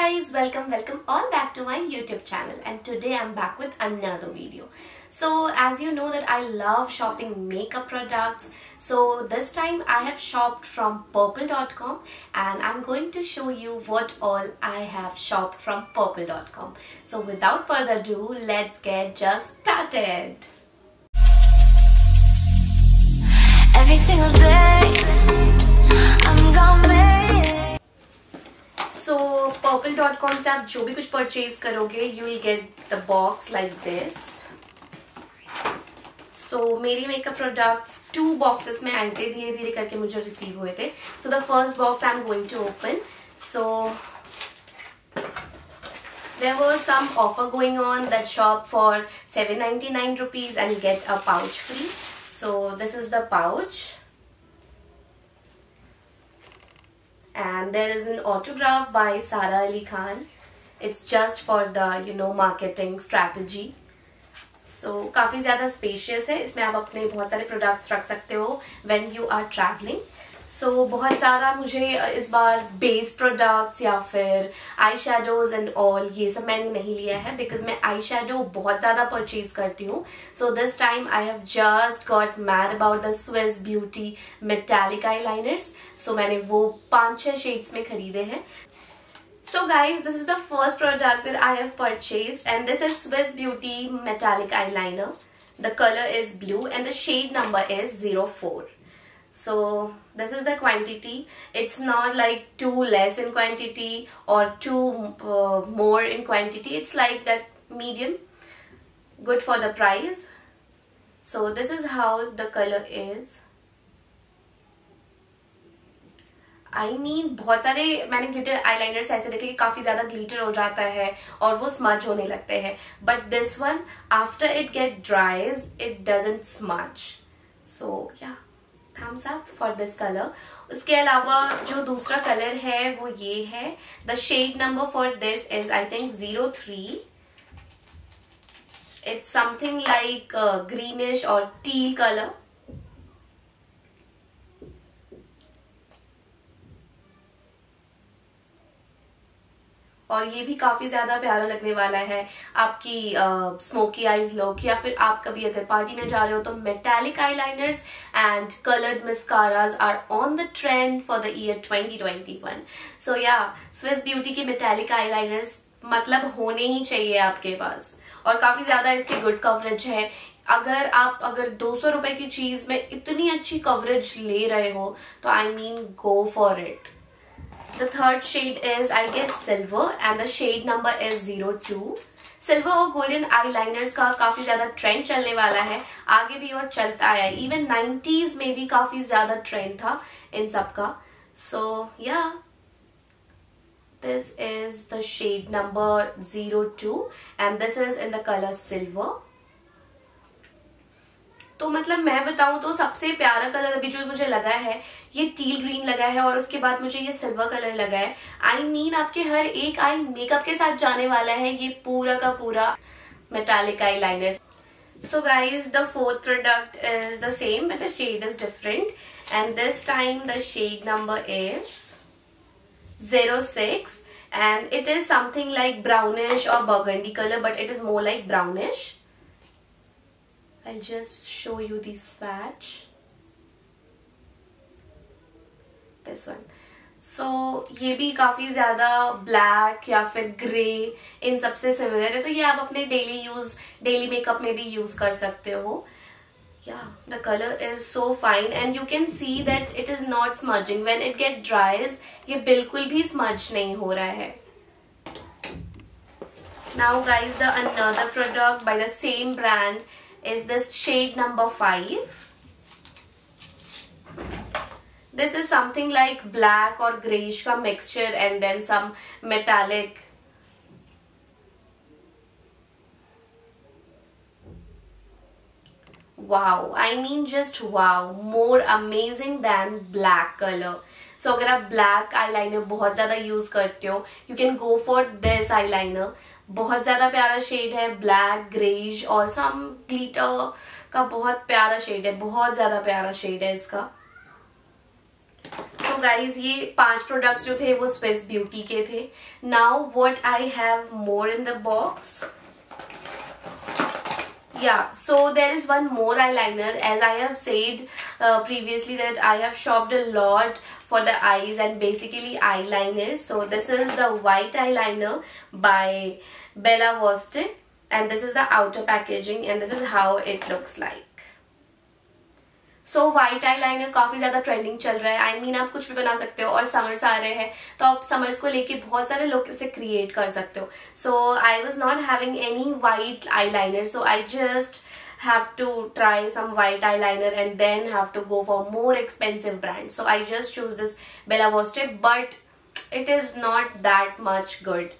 guys welcome welcome all back to my youtube channel. And today i'm back with another video. So as you know that i love shopping makeup products. So this time i have shopped from purple.com and i'm going to show you what all i have shopped from purple.com so without further ado let's get just started. Every single day, purple dot com से आप जो भी कुछ purchase करोगे you will get the box like this so मेरी makeup products two boxes में आए थे धीरे धीरे करके मुझे रिसीव हुए थे. So the first box I am going to open so there was some offer going on that shop for 799 rupees and get a pouch free. So, this is the pouch. And there is an autograph by Sara Ali Khan. It's just for the you know marketing strategy. so, काफ़ी ज़्यादा spacious है इसमें आप अपने बहुत सारे products रख सकते हो when you are travelling so so, बहुत ज़्यादा मुझे इस बार बेस प्रोडक्ट्स या फिर आई शेडोज एंड ऑल ये सब मैंने नहीं लिया है बिकॉज़ मैं आई शेडो बहुत ज़्यादा परचेज करती हूँ so this time I have just got mad about the Swiss Beauty metallic eye liners so मैंने वो पाँच छः शेड्स में खरीदे हैं So guys, this is the first product that I have purchased and this is Swiss Beauty Metallic Eyeliner. The color is blue and the shade number is 04. So this is the quantity. It's not like too less in quantity or too uh, more in quantity. It's like that medium. Good for the price. So this is how the color is. I mean बहुत सारे मैंने glitter eyeliners ऐसे देखे कि काफ़ी ज़्यादा glitter हो जाता है और वो स्मच होने लगते हैं but this one after it get dries it doesn't smudge so yeah thumbs up for this colour उसके अलावा जो दूसरा कलर है, वो ये है. The shade number for this is I think zero three it's something like greenish और teal colour और ये भी काफ़ी ज़्यादा प्यारा लगने वाला है। आपकी स्मोकी आईज लुक या फिर आप कभी अगर पार्टी में जा रहे हो तो metallic eye liners and coloured mascaras are on the trend for the year 2021 so yeah Swiss Beauty के मेटेलिक आई लाइनर्स मतलब होने ही चाहिए आपके पास। और काफ़ी ज़्यादा इसकी गुड कवरेज है। अगर आप, अगर दो सौ रुपए की चीज़ में इतनी अच्छी कवरेज ले रहे हो तो I mean go for it The third shade is, I guess, silver, and the shade number is zero two. Silver और गोल्डन आई लाइनर्स का काफ़ी ज़्यादा ट्रेंड चलने वाला है। आगे भी और चलता आया है। इवन नाइन्टीज में भी काफ़ी ज़्यादा ट्रेंड था इन सब का। So yeah this is the shade number zero two and this is in the colour silver तो मतलब मैं बताऊँ तो सबसे प्यारा कलर अभी जो मुझे लगा है ये टील ग्रीन लगा है और उसके बाद मुझे ये सिल्वर कलर लगा है। आई I मीन mean, आपके हर एक आई मेकअप के साथ जाने वाला है ये पूरा का पूरा metallic eye liner so guys the fourth product is the same but the shade is different and this time the shade number is zero six and it is something like brownish और burgundy colour but it is more like brownish I'll just show you the swatch this one. So so, ये भी काफ़ी ज़्यादा black या फिर grey इन सबसे similar है तो ये आप अपने डेली यूज़ डेली मेकअप में भी यूज़ कर सकते हो। Yeah the colour is so fine and you can see that it is not smudging when it get dries ये बिल्कुल भी स्मज नहीं हो रहा है। Now guys the another product by the same brand is this shade number 5. This is something like black or greyish ka mixture and then some metallic wow i mean just wow more amazing than black color so अगर आप black eyeliner बहुत ज़्यादा use करते हो you can go for this eyeliner बहुत ज़्यादा प्यारा shade है ब्लैक ग्रेज और सम ग्लिटर का बहुत प्यारा शेड है बहुत ज़्यादा प्यारा शेड है इसका। तो गाइज़ ये पाँच प्रोडक्ट्स जो थे वो स्पेस ब्यूटी के थे। Now what I have more in the box yeah so there is one more eyeliner. As i have said uh, previously that i have shopped a lot for the eyes and basically eyeliners so this is the white eyeliner by bella Voste and this is the outer packaging and this is how it looks like so white eye liner काफ़ी ज़्यादा trending चल रहा है आई I mean mean, आप कुछ भी बना सकते हो और समर्स आ रहे हैं तो आप समर्स को लेके बहुत सारे लोग इसे क्रिएट कर सकते हो so I was not having any white eye liner so I just have to try some white eyeliner and then have to go for more expensive brand so i just choose this bella Voste but it is not that much good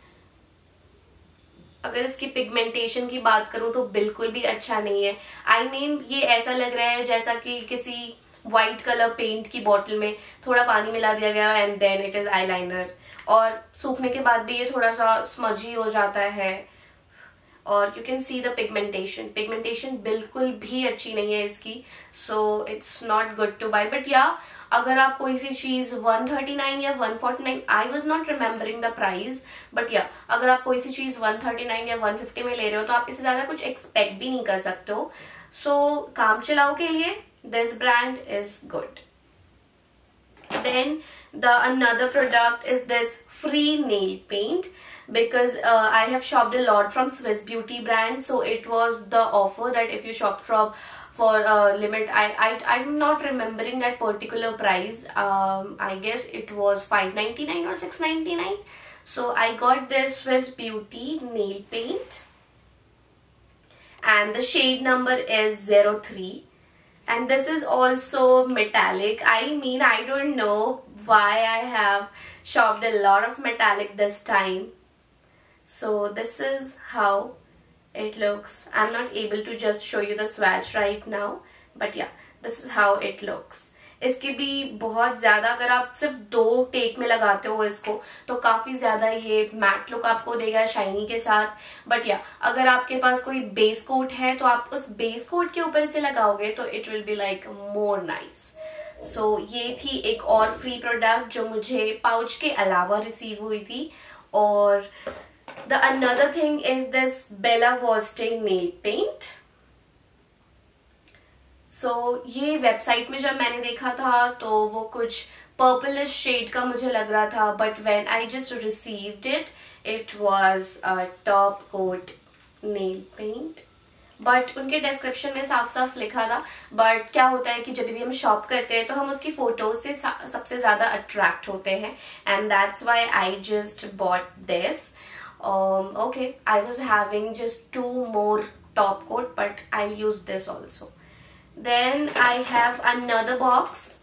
अगर इसकी pigmentation की बात करूँ तो बिल्कुल भी अच्छा नहीं है आई I मीन mean, ये ऐसा लग रहा है जैसा कि किसी व्हाइट कलर पेंट की बॉटल में थोड़ा पानी मिला दिया गया and then it is eyeliner और सूखने के बाद भी ये थोड़ा सा स्मजी हो जाता है और you can see the pigmentation pigmentation बिल्कुल भी अच्छी नहीं है इसकी so it's not good to buy but yeah अगर आप कोई सी चीज़ 139 या 149 I was not remembering the price but yeah अगर आप कोई सी चीज़ 139 या 150 में ले रहे हो तो आप इससे ज़्यादा कुछ एक्सपेक्ट भी नहीं कर सकते हो. सो so, काम चलाओ के लिए this brand is good then the another product is this free nail paint. Because uh, I have shopped a lot from Swiss Beauty brand so it was the offer that if you shop from for a limit I, I i'm not remembering that particular price. Um i guess it was 5.99 or 6.99 so i got this swiss beauty nail paint. And the shade number is 03 and this is also metallic. I mean i don't know why i have shopped a lot of metallic this time so, this is how it looks. I'm not able to just show you the swatch right now, but yeah, this is how it looks. इसकी भी बहुत ज़्यादा, अगर आप सिर्फ़ दो take में लगाते हो इसको तो काफ़ी ज़्यादा ये मैट लुक आपको देगा शाइनी के साथ. बट या अगर आपके पास कोई बेस कोट है तो आप उस बेस कोट के ऊपर इसे लगाओगे तो it will be like more nice so ये थी एक और फ्री प्रोडक्ट जो मुझे पाउच के अलावा रिसीव हुई थी. और The another thing is this Bella Voste nail paint. So, ये वेबसाइट में जब मैंने देखा था तो वो कुछ पर्पलिश शेड का मुझे लग रहा था but when I just received it it was top coat nail paint but उनके डिस्क्रिप्शन में साफ़ साफ़ लिखा था बट क्या होता है कि जब भी हम शॉप करते हैं तो हम उसकी फ़ोटोज़ से सबसे ज़्यादा अट्रैक्ट होते हैं and that's why I just bought this um, okay I was having just two more top coat but I'll use this also. Then I have another box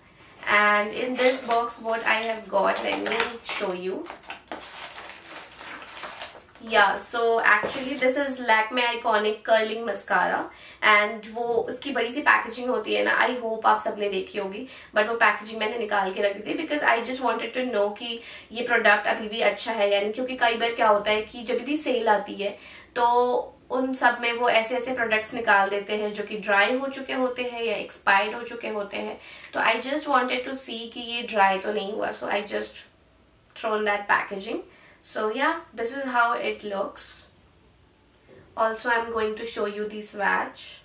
and in this box what I have got let me show you yeah, so actually this is Lakme Iconic curling mascara and वो उसकी बड़ी सी packaging होती है ना I hope आप सबने देखी होगी बट वो पैकेजिंग मैंने निकाल के रख थी because I just wanted to know कि ये प्रोडक्ट अभी भी अच्छा है यानी क्योंकि कई बार क्या होता है कि जब भी सेल आती है तो उन सब में वो ऐसे ऐसे प्रोडक्ट्स निकाल देते हैं जो कि ड्राई हो चुके होते हैं या एक्सपायर्ड हो चुके होते हैं। तो I just wanted to see कि ये ड्राई तो नहीं हुआ so I just thrown that packaging so yeah this is how it looks. Also I'm going to show you the swatch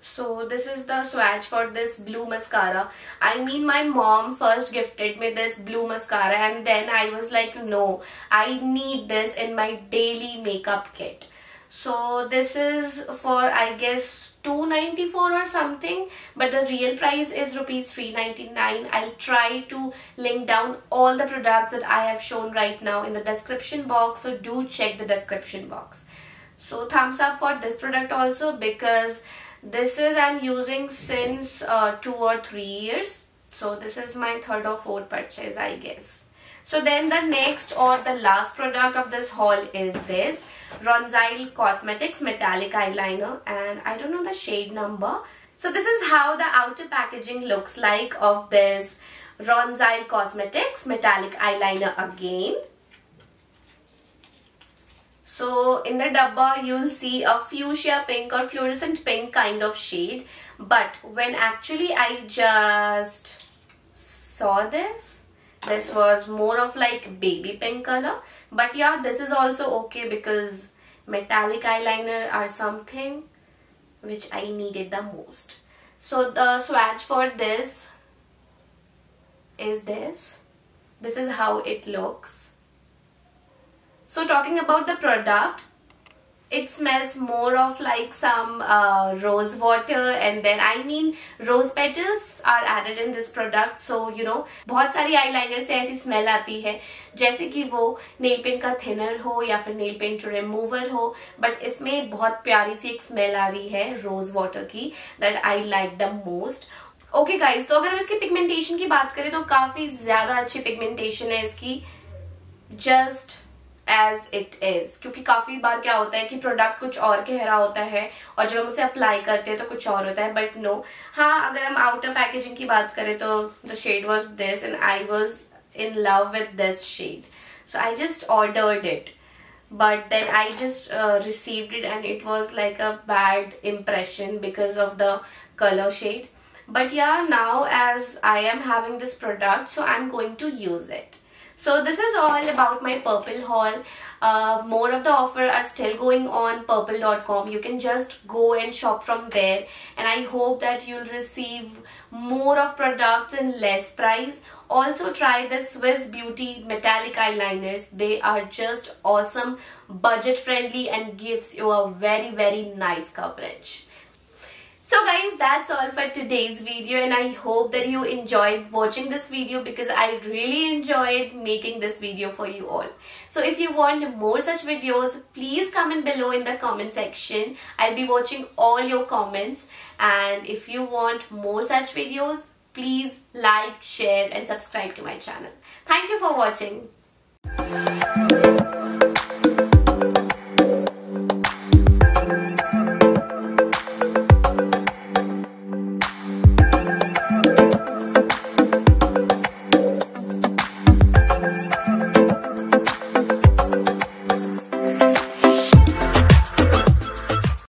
so this is the swatch for this blue mascara. I mean my mom first gifted me this blue mascara and then i was like no i need this in my daily makeup kit so this is for i guess 294 or something but the real price is rupees 399 i'll try to link down all the products that i have shown right now in the description box so do check the description box. So thumbs up for this product also because this is i'm using since uh, two or three years. So this is my third or fourth purchase i guess. So then the next or the last product of this haul is this Ronzile Cosmetics Metallic Eyeliner and I don't know the shade number. So this is how the outer packaging looks like of this Ronzile Cosmetics Metallic Eyeliner again. So in the dabba, you'll see a fuchsia pink or fluorescent pink kind of shade. But when actually I just saw this, this was more of like baby pink color. But yeah, this is also okay because metallic eyeliner are something which I needed the most. So the swatch for this is this. This is how it looks so talking about the product, it smells more of like some uh, rose water and then I mean rose petals are added in this product so you know बहुत सारी eyeliner से ऐसी smell आती है जैसे कि वो nail paint का thinner हो या फिर nail paint remover हो but इसमें बहुत प्यारी सी एक smell आ रही है rose water की that I like the most okay guys तो अगर हम इसकी पिगमेंटेशन की बात करें तो काफ़ी ज़्यादा अच्छी पिगमेंटेशन है इसकी जस्ट एज इट इज़ क्योंकि काफ़ी बार क्या होता है कि प्रोडक्ट कुछ और कह रहा होता है और जब हम उसे अप्लाई करते हैं तो कुछ और होता है बट नो हाँ अगर हम आउट ऑफ़ पैकेजिंग की बात करें तो the shade was this and I was in love with this shade so I just ordered it but then I just received it and it was like a bad impression because of the colour shade but yeah now as I am having this product so I am going to use it So this is all about my purple haul. Uh, more of the offer are still going on purple.com. You can just go and shop from there and I hope that you'll receive more of products in less price. Also try the Swiss Beauty metallic eyeliners. They are just awesome, budget friendly and gives you a very very nice coverage. So guys, that's all for today's video and I hope that you enjoyed watching this video because I really enjoyed making this video for you all. So if you want more such videos, please comment below in the comment section. I'll be watching all your comments and if you want more such videos, please like, share and subscribe to my channel. Thank you for watching.